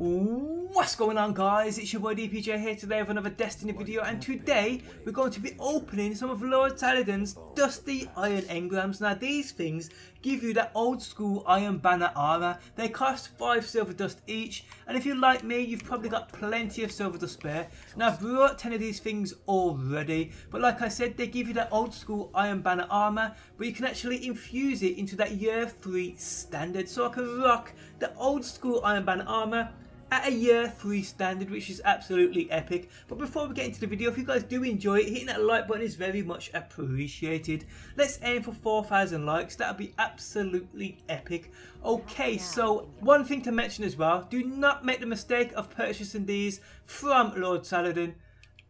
What's going on guys, it's your boy DPJ here today with another Destiny video and today we're going to be opening some of Lord Saladin's Dusty Iron Engrams. Now these things give you that old school Iron Banner armor, they cost 5 silver dust each and if you're like me you've probably got plenty of silver dust spare. Now I've brought 10 of these things already but like I said they give you that old school Iron Banner armor but you can actually infuse it into that year 3 standard so I can rock the old school Iron Banner armor at a year 3 standard which is absolutely epic. But before we get into the video if you guys do enjoy it hitting that like button is very much appreciated. Let's aim for 4,000 likes. That would be absolutely epic. Okay so one thing to mention as well do not make the mistake of purchasing these from Lord Saladin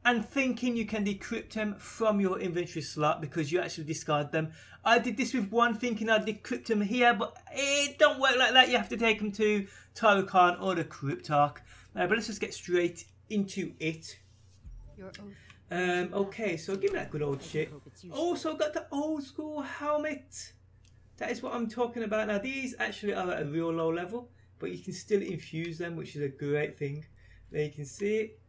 and thinking you can decrypt them from your inventory slot because you actually discard them. I did this with one thinking I'd decrypt them here, but it don't work like that. You have to take them to Tyra Karn or the Cryptarch. Uh, but let's just get straight into it. Um, okay, so give me that good old shit. Also got the old school helmet. That is what I'm talking about. Now these actually are at a real low level, but you can still infuse them, which is a great thing. There you can see it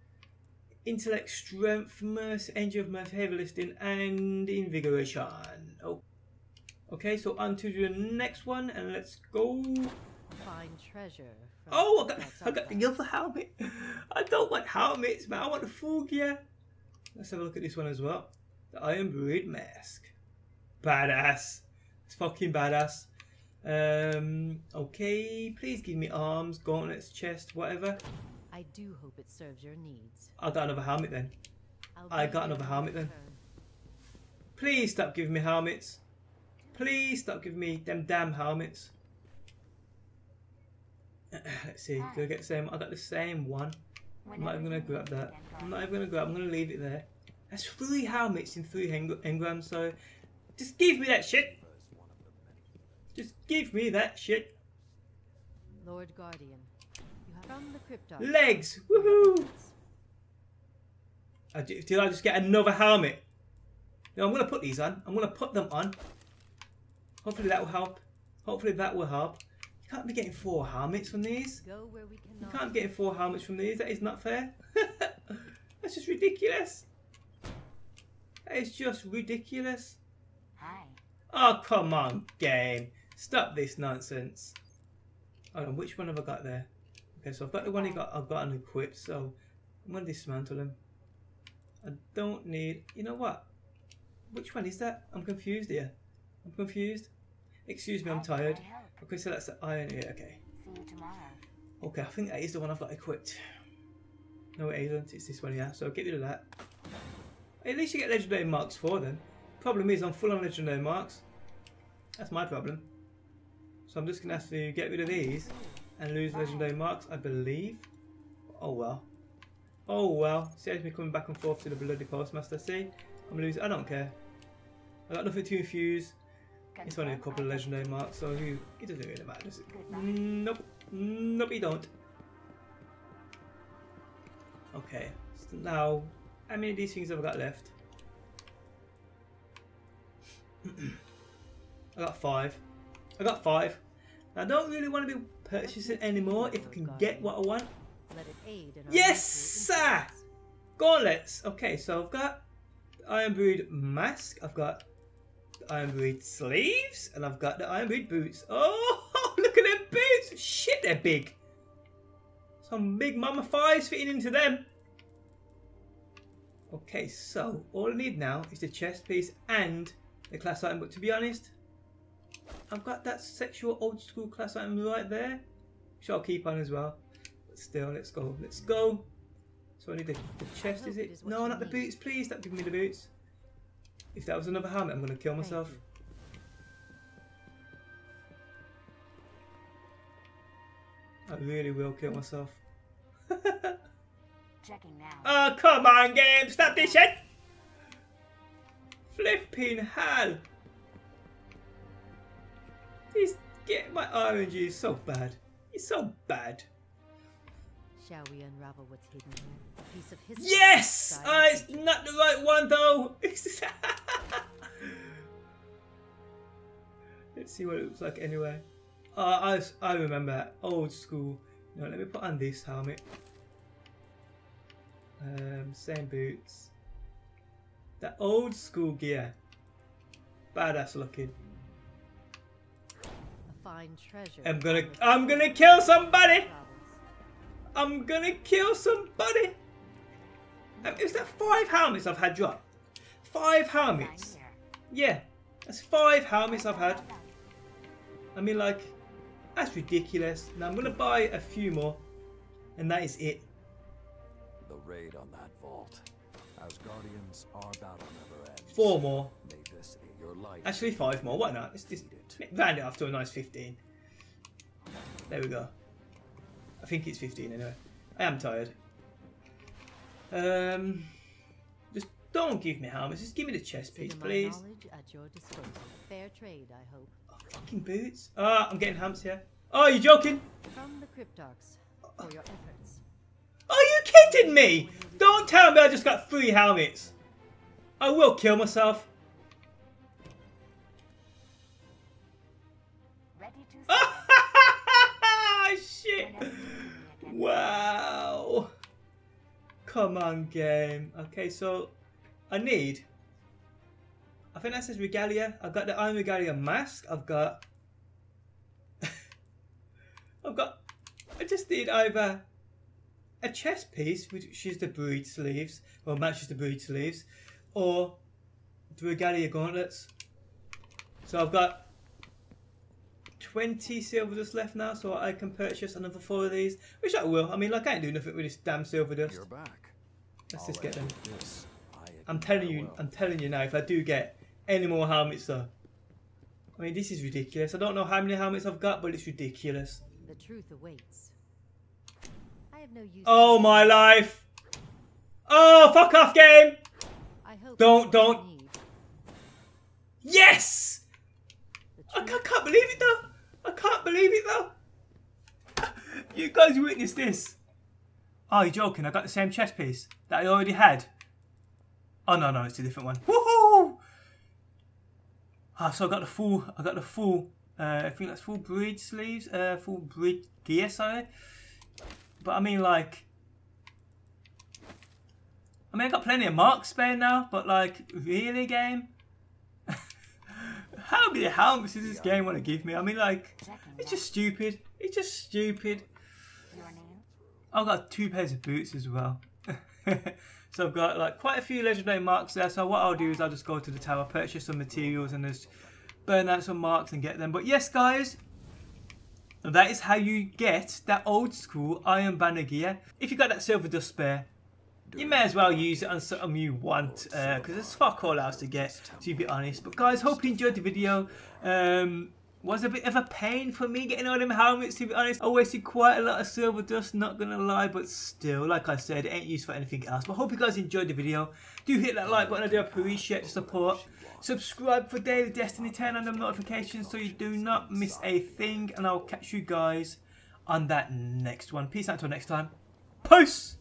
intellect, strength, mercy, energy of mercy, heavy lifting, and invigoration. Oh. Okay, so on to the next one, and let's go. Find treasure. Oh, I got, I got the other helmet. I don't want helmets, man. I want the full gear. Let's have a look at this one as well. The Iron Breed Mask. Badass. It's fucking badass. Um, okay, please give me arms, gauntlets, chest, whatever. I do hope it serves your needs. I got another helmet then. I'll I got another helmet then. Please stop giving me helmets. Please stop giving me them damn helmets. Let's see, do I get the same? I got the same one. I'm not even gonna grab that. I'm not even gonna grab. I'm gonna leave it there. That's three helmets in three eng- engrams. So just give me that shit. Just give me that shit. Lord Guardian, you have from the crypto. Legs, woohoo! I Did I just get another helmet? No, I'm gonna put these on. I'm gonna put them on. Hopefully that will help. Hopefully that will help. You can't be getting four helmets from these. Go where we You can't be getting four helmets from these. That is not fair. That's just ridiculous. That is just ridiculous. Hi. Oh, come on, game. Stop this nonsense. Hold on, which one have I got there? Okay, so I've got the one I got, I've got unequipped, so I'm going to dismantle him. I don't need... You know what? Which one is that? I'm confused here. I'm confused. Excuse me, I'm How can I tired. Okay, so that's the iron here, okay. See you tomorrow. Okay, I think that is the one I've got equipped. No, it isn't. It's this one here. So I'll get rid of that. At least you get legendary marks for them. Problem is, I'm full on legendary marks. That's my problem. So I'm just gonna have to get rid of these and lose legendary marks, I believe. Oh well. Oh well. Saves me coming back and forth to the bloody postmaster. See, I'm losing. I don't care. I got nothing to infuse. It's only a couple of legendary marks, so who, it doesn't really matter, does it? Nope. Nope, you don't. Okay. So now, how many of these things have I got left? I got five. I got five. I don't really want to be purchasing anymore if I can get what I want. Let it aid in our Yes, sir! Gauntlets. Okay, so I've got the Iron Breed mask. I've got the Iron Breed sleeves, and I've got the Iron Breed boots. Oh, look at them boots! Shit, they're big. Some big mama thighs fitting into them. Okay, so all I need now is the chest piece and the class item. But to be honest, I've got that sexual old school class item right there, which I'll keep on as well. But still, let's go. Let's go. So I need the, the chest, is it it? is No, not the boots. Please, Don't give me the boots. If that was another helmet, I'm going to kill myself. I really will kill myself. Checking now. Oh, come on, game. Stop this shit. Flipping hell. This get my orange is so bad. It's so bad. Shall we unravel what's hidden here? A piece of history. Yes! Uh, it's not the right one though. Let's see what it looks like anyway. Uh, I, I remember that old school No, let me put on this helmet. Um, same boots. That old school gear. Badass looking. A fine treasure. I'm gonna, I'm gonna kill somebody. I'm gonna kill somebody. Um, Is that five helmets I've had drop? Five helmets. Yeah, that's five helmets I've had. I mean, like, that's ridiculous. Now I'm gonna buy a few more, and that is it. The raid on that vault. As guardians, our battle never ends. Four more. May Actually, five more. Why not? Let's just round it off to a nice 15. There we go. I think it's 15 anyway. I am tired. Um, just don't give me helmets. Just give me the chest piece, please. at your. Fair trade, I hope. Oh, fucking boots. Ah, I'm getting hamps here. Oh, you joking? From the Cryptarchs for your efforts. Are you kidding me? Don't tell me I just got three helmets. I will kill myself. Wow. Come on, game. Okay, so I need. I think that says regalia. I've got the Iron Regalia mask. I've got. I've got. I just need either a chest piece, which is the breed sleeves, or matches the breed sleeves, or the regalia gauntlets. So I've got 20 silver dust left now, so I can purchase another four of these, which I will. I mean, like, I ain't doing nothing with this damn silver dust. You're back. Let's I'll just get them. end This. I I'm telling you, farewell. I'm telling you now, if I do get any more helmets, though. I mean, this is ridiculous. I don't know how many helmets I've got, but it's ridiculous. The truth awaits. I have no use. Oh my life! Oh, fuck off, game! I hope Don't- it's what you don't. Yes! I can't, can't believe it, though! I can't believe it, though! You guys witnessed this. Oh, you're joking. I got the same chest piece that I already had. Oh, no, no, it's a different one. Woohoo! Ah, so I got the full, I got the full, uh, I think that's full breed sleeves, uh, full breed gear, sorry. But I mean, like, I mean, I got plenty of marks spare now, but like, really, game? How many helmets does this game want to give me? I mean, like, it's just stupid. It's just stupid. I've got two pairs of boots as well. so I've got like quite a few legendary marks there. So what I'll do is I'll just go to the tower, purchase some materials, and just burn out some marks and get them. But yes, guys, that is how you get that old school Iron Banner gear. If you got that silver dust spare, you may as well use it on something you want because there's fuck all else to get to be honest. But guys hope you enjoyed the video. Um was a bit of a pain for me getting all them helmets to be honest. I wasted quite a lot of silver dust not gonna lie but still like I said it ain't used for anything else. But hope you guys enjoyed the video. Do hit that like button I do appreciate the support. Subscribe for daily destiny turn on them notifications so you do not miss a thing and I'll catch you guys on that next one. Peace out until next time. Peace